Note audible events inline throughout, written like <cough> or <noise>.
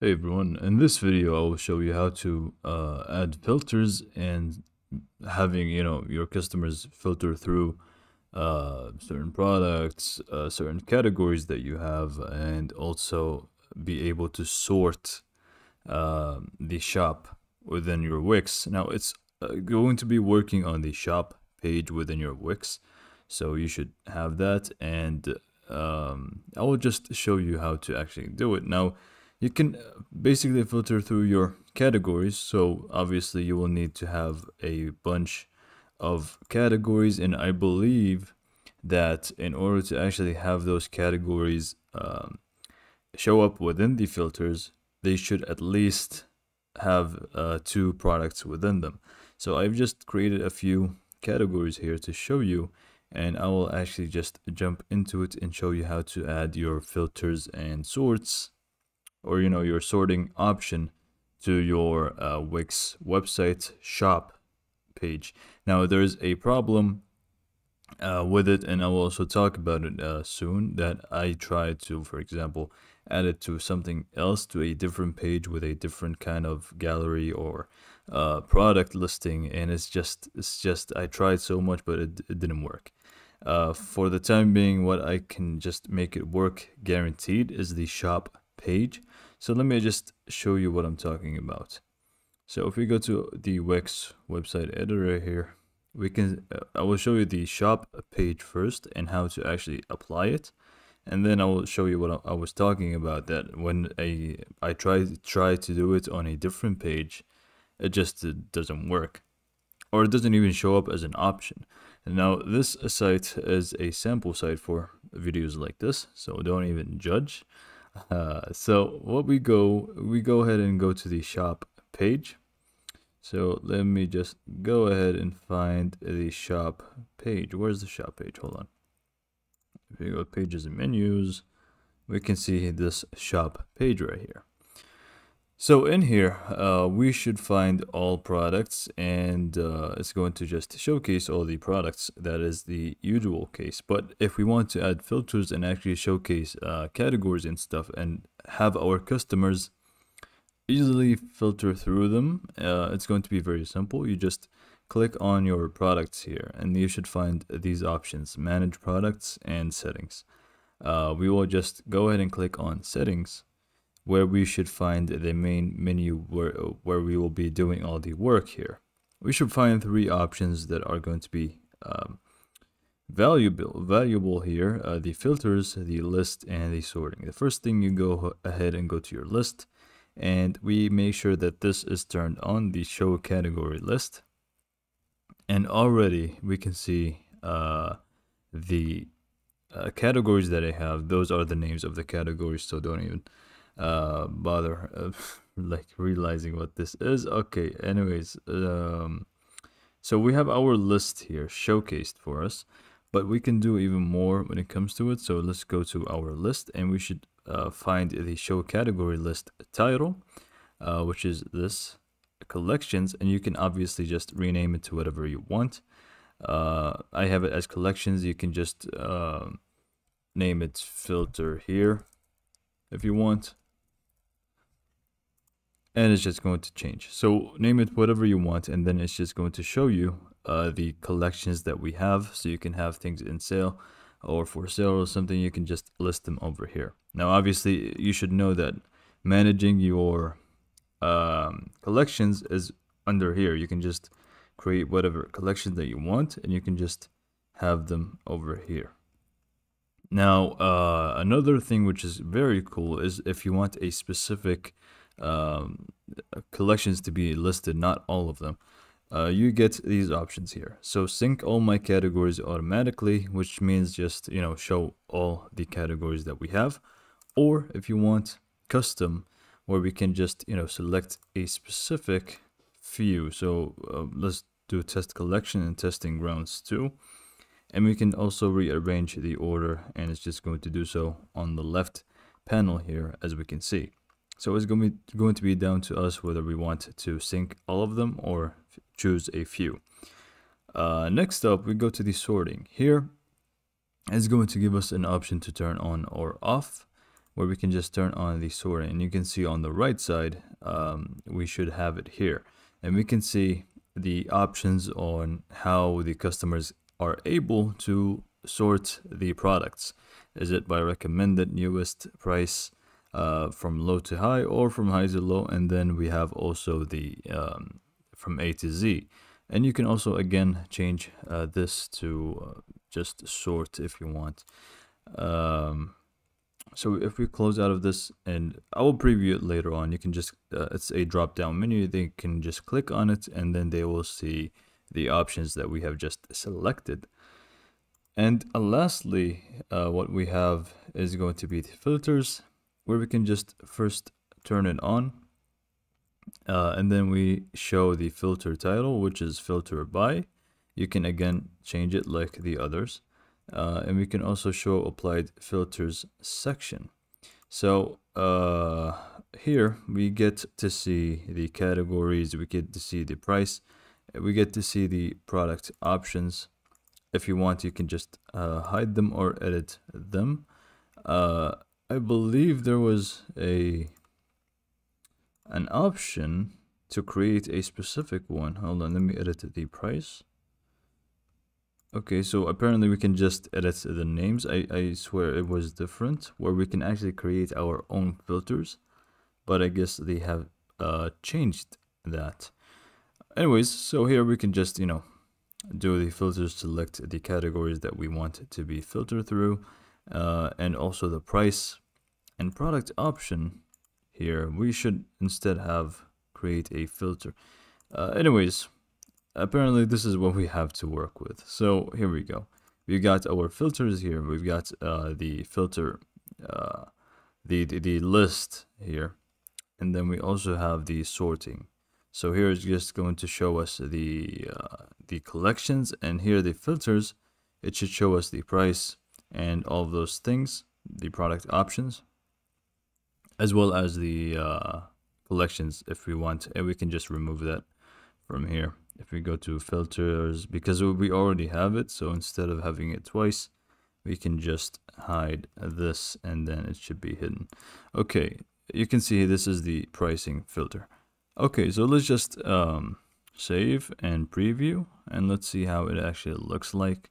Hey everyone, in this video I will show you how to uh, add filters and having you know your customers filter through uh, certain products, uh, certain categories that you have, and also be able to sort uh, the shop within your Wix. Now it's uh, going to be working on the shop page within your Wix, so you should have that, and um, I will just show you how to actually do it now you can uh, basically filter through your categories so obviously you will need to have a bunch of categories and i believe that in order to actually have those categories um, show up within the filters they should at least have uh, two products within them. So i've just created a few categories here to show you and i will actually just jump into it and show you how to add your filters and sorts or you know your sorting option to your uh, Wix website shop page. Now there's a problem uh, with it, and I will also talk about it uh, soon. That I tried to, for example, add it to something else to a different page with a different kind of gallery or uh, product listing, and it's just it's just I tried so much, but it, it didn't work. Uh, for the time being, what I can just make it work guaranteed is the shop page. So let me just show you what I'm talking about. So if we go to the Wix website editor here, we can, uh, I will show you the shop page first and how to actually apply it. And then I will show you what I, I was talking about that when a, I try, try to do it on a different page, it just it doesn't work or it doesn't even show up as an option. Now this site is a sample site for videos like this, so don't even judge. Uh, so what we go, we go ahead and go to the shop page. So let me just go ahead and find the shop page. Where's the shop page? Hold on. If you go pages and menus, we can see this shop page right here. So in here, uh, we should find all products and uh, it's going to just showcase all the products. That is the usual case. But if we want to add filters and actually showcase uh, categories and stuff and have our customers easily filter through them, uh, it's going to be very simple. You just click on your products here and you should find these options, manage products and settings. Uh, we will just go ahead and click on settings where we should find the main menu where, where we will be doing all the work here. We should find three options that are going to be um, valuable valuable here, uh, the filters, the list, and the sorting. The first thing you go ahead and go to your list, and we make sure that this is turned on, the show category list. And already we can see uh, the uh, categories that I have. Those are the names of the categories, so don't even uh, bother uh, <laughs> like realizing what this is. Okay, anyways, um, so we have our list here showcased for us, but we can do even more when it comes to it. So let's go to our list and we should uh, find the show category list title, uh, which is this collections, and you can obviously just rename it to whatever you want. Uh, I have it as collections. You can just uh, name it filter here if you want and it's just going to change. So name it whatever you want, and then it's just going to show you uh, the collections that we have. So you can have things in sale or for sale or something, you can just list them over here. Now, obviously, you should know that managing your um, collections is under here. You can just create whatever collections that you want, and you can just have them over here. Now, uh, another thing which is very cool is if you want a specific um, collections to be listed, not all of them, uh, you get these options here. So sync all my categories automatically, which means just, you know, show all the categories that we have. Or if you want custom, where we can just, you know, select a specific few. So uh, let's do test collection and testing grounds too. And we can also rearrange the order and it's just going to do so on the left panel here as we can see. So it's going to be, going to be down to us whether we want to sync all of them or choose a few. Uh, next up, we go to the sorting. Here, it's going to give us an option to turn on or off, where we can just turn on the sorting and you can see on the right side um, we should have it here and we can see the options on how the customers are able to sort the products is it by recommended newest price uh, from low to high or from high to low and then we have also the um, from A to Z and you can also again change uh, this to uh, just sort if you want um, so if we close out of this and I will preview it later on, you can just, uh, it's a drop down menu. They can just click on it and then they will see the options that we have just selected. And lastly, uh, what we have is going to be the filters where we can just first turn it on. Uh, and then we show the filter title, which is filter by. You can again change it like the others uh, and we can also show applied filters section. So uh, here we get to see the categories, we get to see the price, we get to see the product options. If you want, you can just uh, hide them or edit them. I believe there was a an option to create a specific one. Hold on, let me edit the price. Okay, so apparently we can just edit the names. I, I swear it was different, where we can actually create our own filters. But I guess they have uh, changed that. Anyways, so here we can just, you know, do the filters, select the categories that we want to be filtered through, uh, and also the price and product option here. We should instead have create a filter. Uh, anyways, apparently this is what we have to work with. So here we go. we've got our filters here. We've got uh, the filter, uh, the, the, the list here. And then we also have the sorting. So here is just going to show us the, uh, the collections and here the filters. It should show us the price and all of those things, the product options, as well as the uh, collections if we want. And we can just remove that from here. If we go to filters because we already have it so instead of having it twice we can just hide this and then it should be hidden. Okay you can see this is the pricing filter. Okay so let's just um, save and preview and let's see how it actually looks like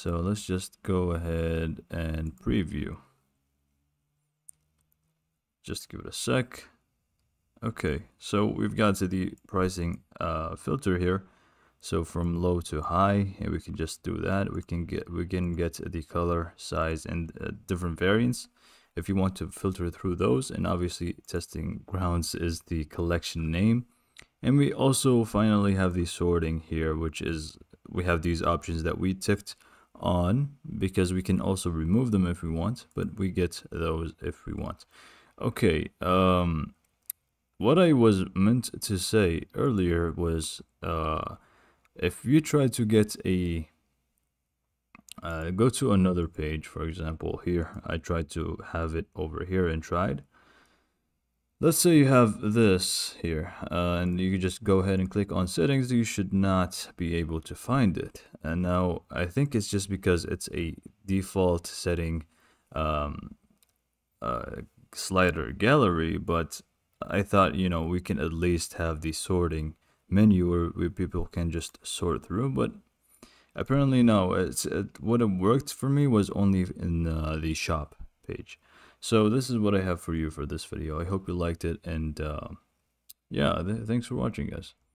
so let's just go ahead and preview just give it a sec Okay, so we've got to the pricing uh, filter here. So from low to high, and we can just do that. We can get we can get the color, size, and uh, different variants. If you want to filter through those, and obviously testing grounds is the collection name. And we also finally have the sorting here, which is we have these options that we ticked on because we can also remove them if we want, but we get those if we want. Okay, um, what I was meant to say earlier was uh, if you try to get a uh, go to another page for example here I tried to have it over here and tried let's say you have this here uh, and you just go ahead and click on settings you should not be able to find it and now I think it's just because it's a default setting um, uh, slider gallery but I thought, you know, we can at least have the sorting menu where, where people can just sort through, but apparently no. It's it, what it worked for me was only in uh, the shop page. So this is what I have for you for this video. I hope you liked it, and uh, yeah, th thanks for watching, guys.